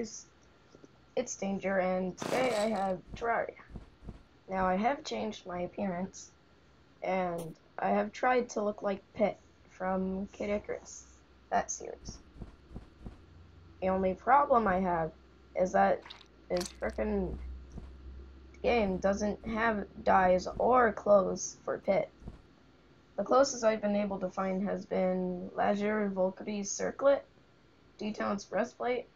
guys? It's Danger, and today I have Terraria. Now, I have changed my appearance, and I have tried to look like Pit from Kid Icarus, that series. The only problem I have is that this frickin' game doesn't have dyes or clothes for Pit. The closest I've been able to find has been Lazure's Valkyrie Circlet, D-Town's breastplate,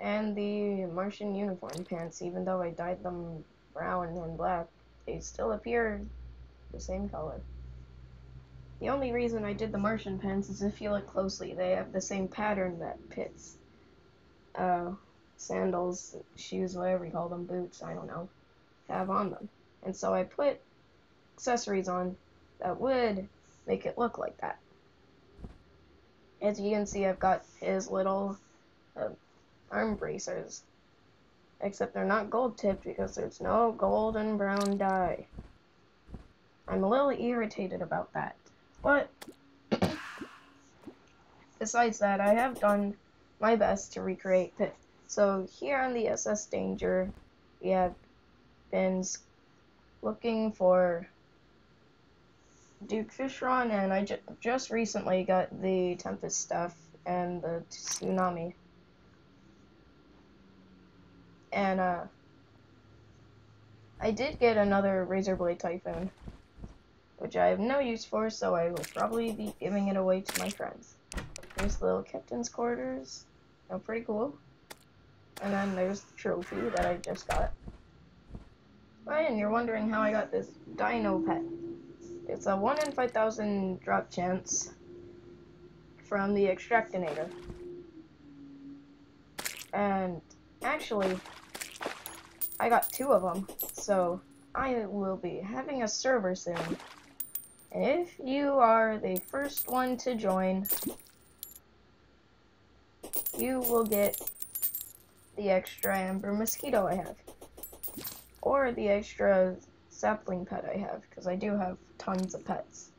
and the Martian uniform pants, even though I dyed them brown and black, they still appear the same color. The only reason I did the Martian pants is if you look closely, they have the same pattern that Pit's uh, sandals, shoes, whatever you call them, boots, I don't know, have on them. And so I put accessories on that would make it look like that. As you can see, I've got his little uh, arm bracers. Except they're not gold tipped because there's no gold and brown dye. I'm a little irritated about that. But, besides that, I have done my best to recreate it. So here on the SS Danger, we have been looking for Duke Fishron, and I ju just recently got the Tempest stuff and the Tsunami. And, uh, I did get another Razorblade Typhoon, which I have no use for, so I will probably be giving it away to my friends. There's the little captain's quarters. Oh, pretty cool. And then there's the trophy that I just got. Ryan, you're wondering how I got this dino pet. It's a 1 in 5,000 drop chance from the Extractinator. And actually, I got two of them, so I will be having a server soon. And if you are the first one to join, you will get the extra Amber Mosquito I have. Or the extra sapling pet I have, because I do have tons of pets.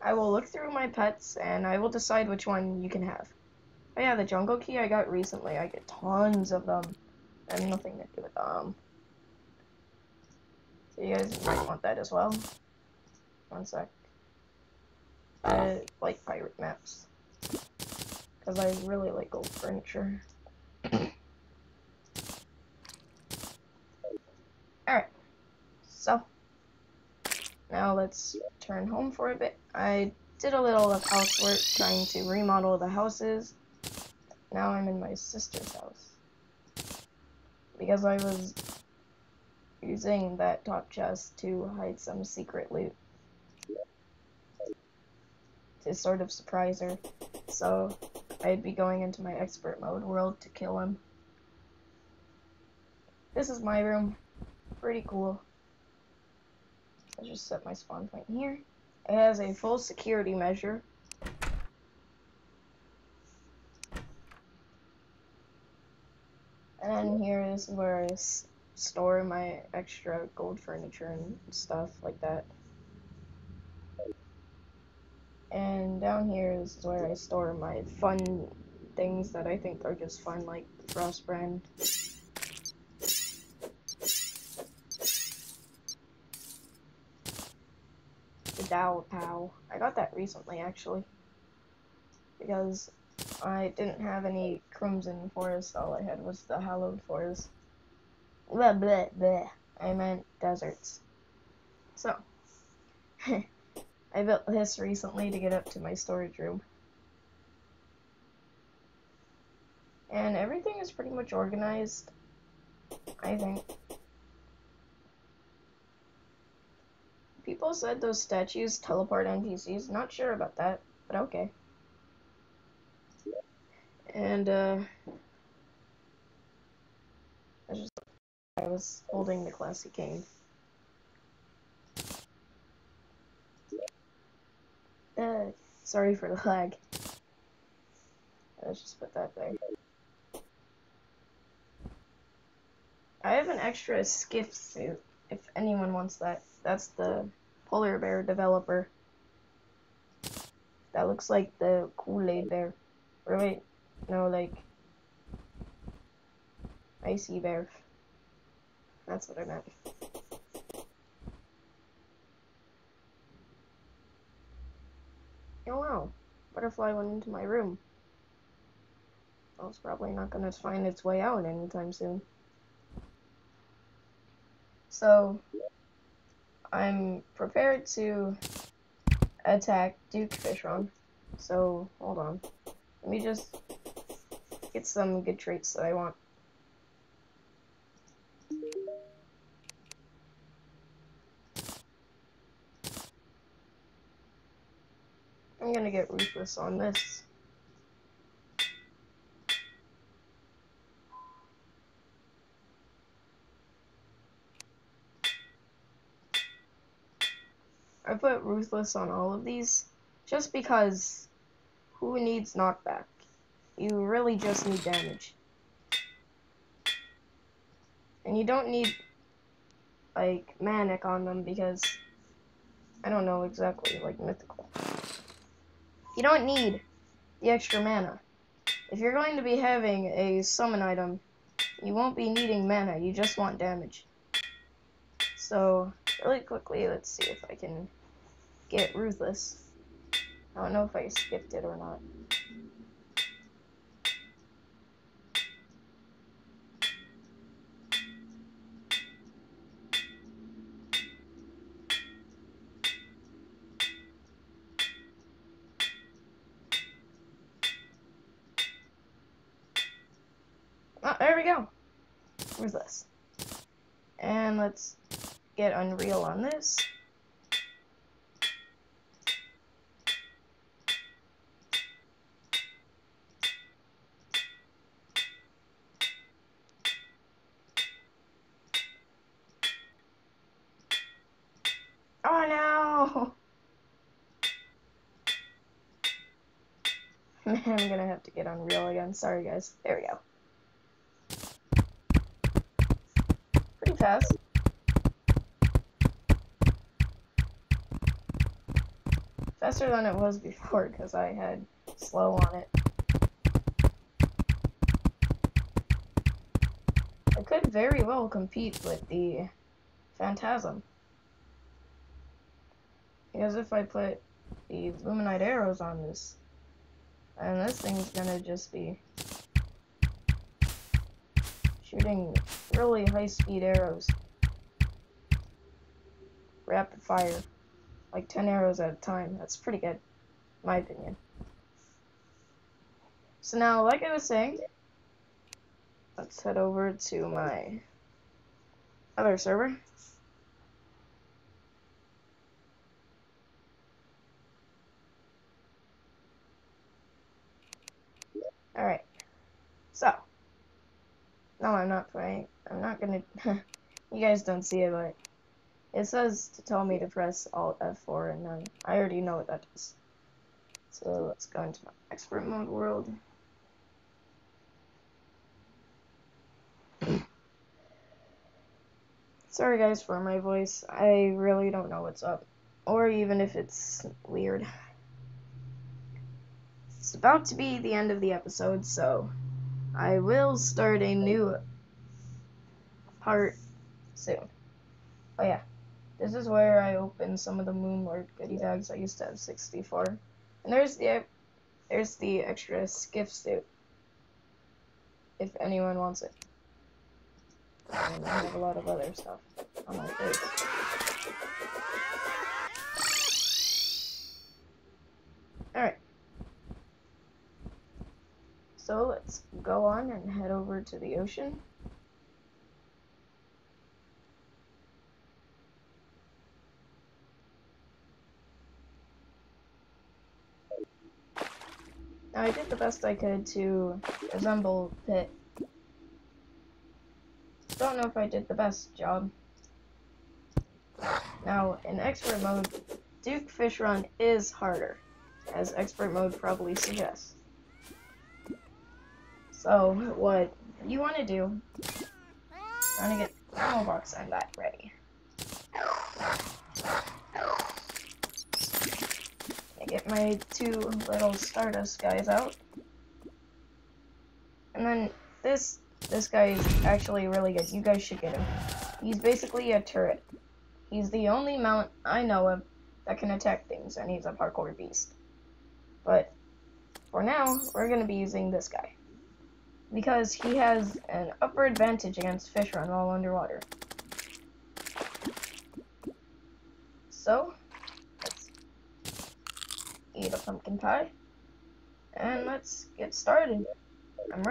I will look through my pets, and I will decide which one you can have. Oh yeah, the jungle key I got recently, I get tons of them. I have nothing to do with them. So you guys might want that as well. One sec. I like pirate maps. Because I really like gold furniture. Alright. So, now let's turn home for a bit. I did a little of housework trying to remodel the houses. Now I'm in my sister's house. Because I was using that top chest to hide some secret loot. To sort of surprise her. So, I'd be going into my expert mode world to kill him. This is my room. Pretty cool. Let's just set my spawn point here. It has a full security measure. And here is where I store my extra gold furniture and stuff like that. And down here is where I store my fun things that I think are just fun, like Frostbrand. Dow Pow. I got that recently, actually. Because I didn't have any Crimson Forest, all I had was the Hallowed Forest. Blah, blah, blah. I meant deserts. So, I built this recently to get up to my storage room. And everything is pretty much organized, I think. People said those statues teleport NPCs. Not sure about that, but okay. And, uh, I just, I was holding the classy cane. Uh, sorry for the lag. Let's just put that there. I have an extra Skiphs suit, if anyone wants that. That's the polar bear developer. That looks like the Kool-Aid bear. Or wait, no, like Icy bear. That's what I meant. Oh wow, butterfly went into my room. Well, it's probably not to find its way out anytime soon. So, I'm prepared to attack Duke Fishron. So, hold on. Let me just get some good traits that I want. I'm gonna get Ruthless on this. I put Ruthless on all of these just because who needs knockback? You really just need damage. And you don't need like manic on them because I don't know exactly like mythical. You don't need the extra mana. If you're going to be having a summon item, you won't be needing mana, you just want damage. So, really quickly, let's see if I can get Ruthless. I don't know if I skipped it or not. There we go. Where's this? And let's get Unreal on this. Oh no! I'm gonna have to get Unreal again. Sorry guys. There we go. Fast. Faster than it was before because I had slow on it. I could very well compete with the Phantasm. Because if I put the Luminite arrows on this, and this thing's gonna just be shooting really high speed arrows. Rapid fire. Like 10 arrows at a time. That's pretty good, my opinion. So now, like I was saying, let's head over to my other server. Alright. So. No, I'm not playing. I'm not gonna... you guys don't see it, but... It says to tell me to press Alt F4, and then I already know what that does. So let's go into my expert mode world. Sorry guys for my voice. I really don't know what's up. Or even if it's weird. It's about to be the end of the episode, so I will start a new part soon. Oh yeah, this is where I open some of the Moonlord goodie bags. I used to have 64. And there's the there's the extra Skiphs suit. If anyone wants it. And I have a lot of other stuff on my face. Alright. So let's go on and head over to the ocean. I did the best I could to resemble Pit. Don't know if I did the best job. Now, in expert mode, Duke Fishron is harder, as expert mode probably suggests. So, what you want to do, I want to get the ammo box and that ready. I get my two little Stardust guys out. And then this This guy is actually really good. You guys should get him. He's basically a turret. He's the only mount I know of that can attack things, and he's a parkour beast. But for now, we're going to be using this guy. Because he has an upper advantage against Fishron while underwater. So, eat a pumpkin pie. And let's get started. I'm